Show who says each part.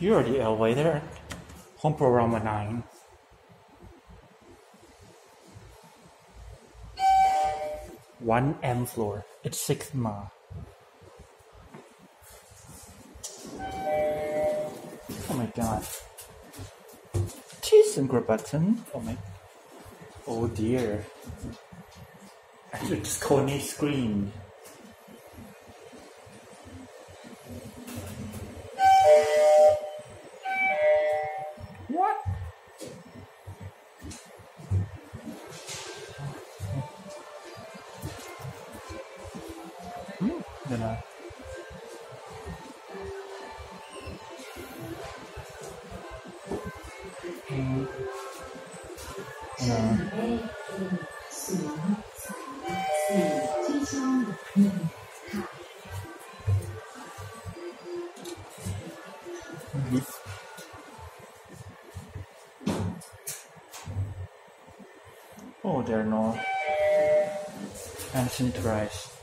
Speaker 1: Are the elevator. Home Pro Rama 9. One M floor. It's six ma. Oh my god. Cheese and button. Hmm? Oh my. Oh dear. I just Coney scream. What?
Speaker 2: than I. Uh, uh, mm-hmm. oh, no.
Speaker 1: Oh, they're not. Ancient rice.